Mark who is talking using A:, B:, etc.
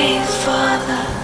A: praise, Father.